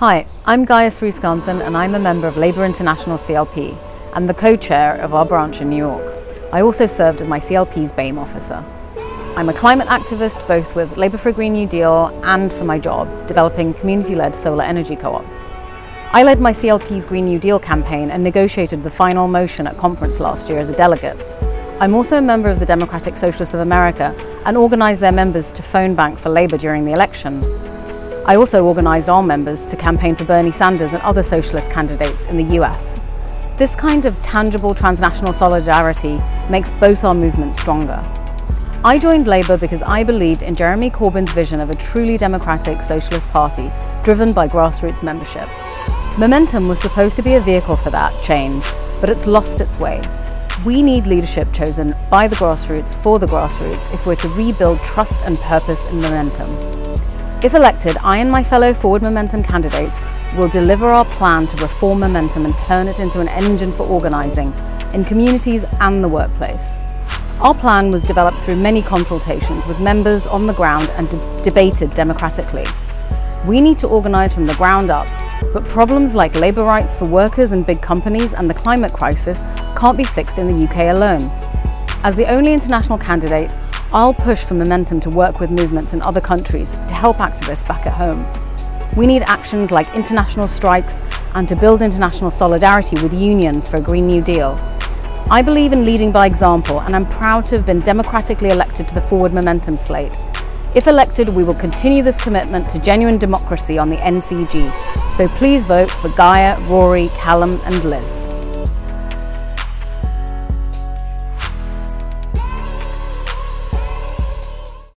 Hi, I'm Gaya Sriskanthan and I'm a member of Labour International CLP and the co-chair of our branch in New York. I also served as my CLP's BAME officer. I'm a climate activist both with Labour for a Green New Deal and for my job, developing community-led solar energy co-ops. I led my CLP's Green New Deal campaign and negotiated the final motion at conference last year as a delegate. I'm also a member of the Democratic Socialists of America and organised their members to phone bank for Labour during the election. I also organised our members to campaign for Bernie Sanders and other socialist candidates in the US. This kind of tangible transnational solidarity makes both our movements stronger. I joined Labour because I believed in Jeremy Corbyn's vision of a truly democratic socialist party driven by grassroots membership. Momentum was supposed to be a vehicle for that change, but it's lost its way. We need leadership chosen by the grassroots for the grassroots if we're to rebuild trust and purpose in Momentum. If elected, I and my fellow Forward Momentum candidates will deliver our plan to reform Momentum and turn it into an engine for organising in communities and the workplace. Our plan was developed through many consultations with members on the ground and de debated democratically. We need to organise from the ground up but problems like labour rights for workers and big companies and the climate crisis can't be fixed in the UK alone. As the only international candidate, I'll push for momentum to work with movements in other countries to help activists back at home. We need actions like international strikes and to build international solidarity with unions for a Green New Deal. I believe in leading by example and I'm proud to have been democratically elected to the Forward Momentum slate. If elected, we will continue this commitment to genuine democracy on the NCG. So please vote for Gaya, Rory, Callum and Liz.